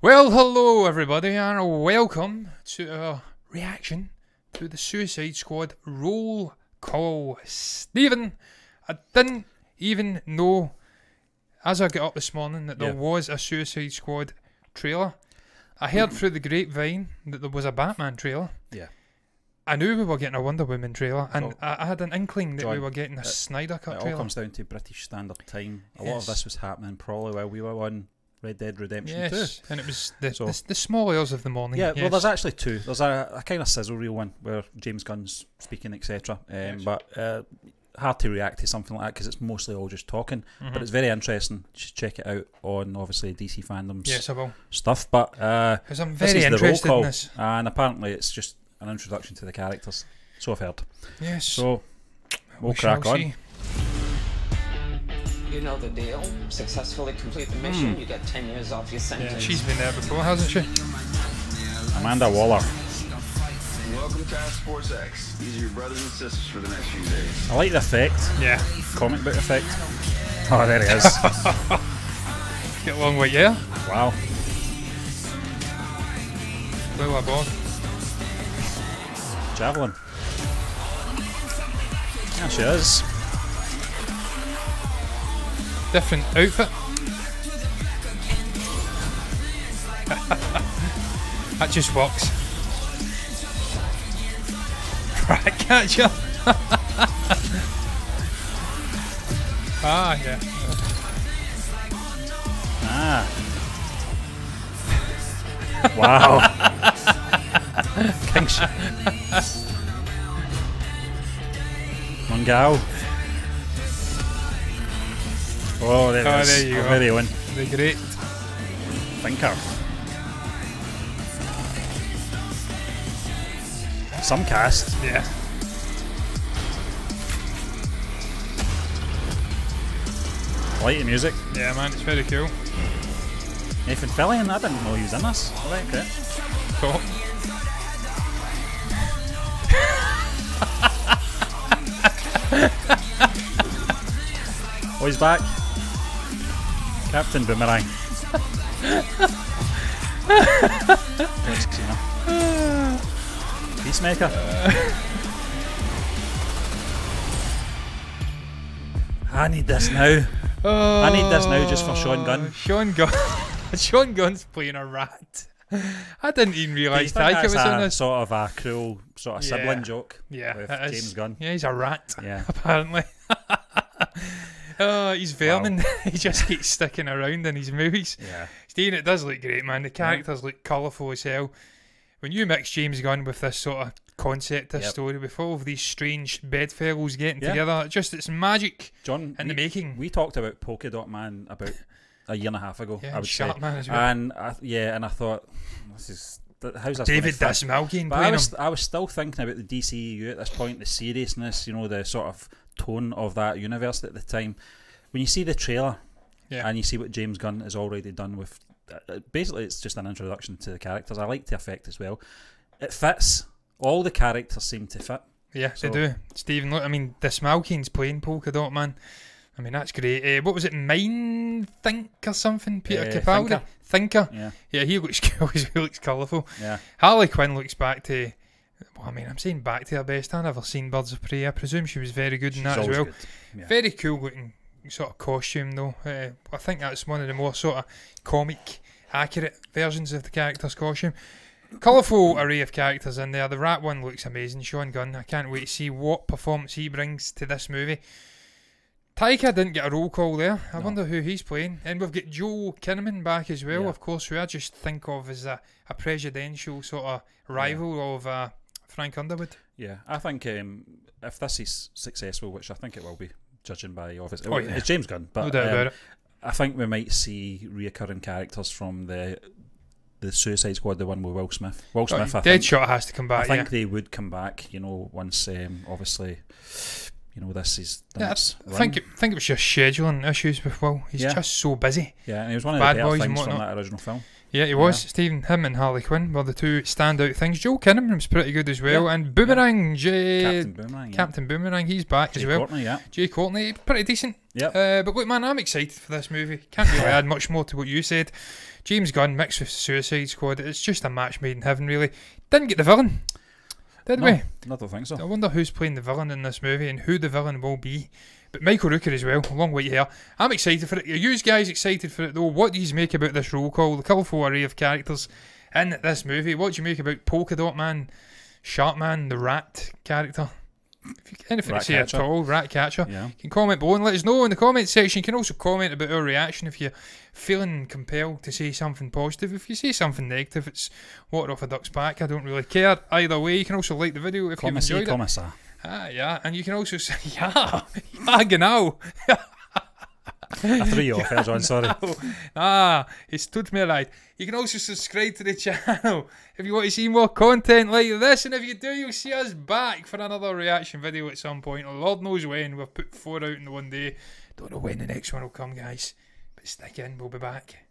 Well, hello everybody, and welcome to our reaction to the Suicide Squad roll call. Stephen, I didn't even know as I got up this morning that there Yeah. was a Suicide Squad trailer. I heard through the grapevine that there was a Batman trailer. Yeah. I knew we were getting a Wonder Woman trailer, and So- I, I had an inkling that we were getting a it- Snyder It Cut all trailer. comes down to British Standard Time. A lot of this was happening probably while we were on Red Dead Redemption Yes, and it was the, So- the, the small hours of the morning. Yeah, well, there's actually two. There's a, a kind of sizzle reel one where James Gunn's speaking, etc. Um, Yes. But uh, hard to react to something like that because it's mostly all just talking. Mhm. But it's very interesting. Should check it out on obviously DC FanDome's yes, I will. stuff. But uh, I'm this very is the roll call, in this. and apparently it's just an introduction to the characters. So I've heard. Yes. So we'll we crack on. see. You know the deal. Successfully complete the mission, Hmm. you get 10 years off your sentence. Yeah, she's been there before, hasn't she? Amanda Waller. Welcome to Task Force X. These are your brothers and sisters for the next few days. I like the effect. Yeah. Comic book effect. Oh, there he is. Get along with yeah. wow. Well aboard. Javelin. Yeah, she is. Different outfit. that just works. Right, catcher. ah, yeah. Ah. wow. King Shark. Mongal. Oh, there, Oh, there you Our go. very own The great. thinker. Some cast. Yeah. Light the music. Yeah, man, it's very cool. Nathan Fillion, I didn't know he was in this. Alright, okay. Cool. Oh, he's back. Captain Boomerang. Peacemaker. I need this now. I need this now just for Sean Gunn. Oh, Sean Gunn. Sean Gunn's playing a rat. I didn't even realise Taika was in a this. sort of a cruel sort of sibling joke Yeah, with. James Gunn? Yeah, he's a rat. Yeah. apparently. oh, he's vermin. he just keeps sticking around in his movies. Yeah. Steve, it does look great, man. The characters look colourful as hell. When you mix James Gunn with this sort of concept, this Yep. story, with all of these strange bedfellows getting Yeah. together, just it's magic John, in we, the making. we talked about Polka Dot Man about a year and a half ago, yeah, I and would say. As well. And I, yeah, and I thought, this is how's that David? Dastmalchian I was, him. I was still thinking about the DCEU at this point, the seriousness, you know, the sort of tone of that universe at the time. When you see the trailer Yeah. and you see what James Gunn has already done with, uh, basically, it's just an introduction to the characters. I like the effect as well. It fits. All the characters seem to fit. Yeah, So- they do. Stephen, look, I mean, Dastmalchian's playing Polka Dot Man. I mean, that's great. Uh, what was it, Mind Think or something? Peter Uh, Capaldi? Thinker. Thinker. Yeah, Yeah, he looks cool. he looks colourful. yeah. Harley Quinn looks back to. Well, I mean, I'm saying back to her best. I've never seen Birds of Prey. I presume she was very good in She's that as well. Yeah. Very cool looking sort of costume, though. Uh, I think that's one of the more sort of comic accurate versions of the character's costume. Colourful array of characters in there. The rat one looks amazing. Sean Gunn. I can't wait to see what performance he brings to this movie. Taika didn't get a roll call there. I No. wonder who he's playing. And we've got Joe Kinnaman back as well, Yeah. of course, who I just think of as a, a presidential sort of rival of uh, Frank Underwood. Yeah, I think um, if this is successful, which I think it will be, judging by obviously, Oh, yeah. it's James Gunn, but no um. I think we might see reoccurring characters from the the Suicide Squad, the one with Will Smith. Will Oh, Smith, I think, Deadshot has to come back. I think yeah. they would come back. You know, once um, obviously, you know, this is Yeah, I think it, think it was just scheduling issues with Will. He's Yeah. just so busy. yeah, and he was one of Bad the better Boys things from that original film. Yeah, he was. Stephen, him and Harley Quinn were the two standout things. Joe Kinnaman's pretty good as well. And Boomerang, Jai, Captain Boomerang. Captain. Boomerang, he's back Jai as well. Courtney, yeah. Jai Courtney, pretty decent. Yeah. Uh, but look, man, I'm excited for this movie. Can't really add much more to what you said. James Gunn mixed with Suicide Squad. It's just a match made in heaven, really. Didn't get the villain, did no, we? I don't think I wonder who's playing the villain in this movie and who the villain will be. But Michael Rooker as well, long way here. I'm excited for it. Are you guys excited for it though? What do you make about this roll call? The colourful array of characters in this movie. What do you make about Polka Dot Man, Shark Man, the rat character? If you, anything Rat to say at all, rat catcher. Yeah. You can comment below and let us know in the comment section. You can also comment about our reaction if you're feeling compelled to say something positive. If you say something negative, it's water off a duck's back. I don't really care. Either way, you can also like the video if you've enjoyed it. commissar. Ah, ja, and you can also say, ja, ja, genau. You off John. Sorry. Ah, es tut mir leid. You can also subscribe to the channel if you want to see more content like this. And if you do, you'll see us back for another reaction video at some point. Lord knows when. We've put four out in one day. Don't know when the next one will come, guys. But stick in, we'll be back.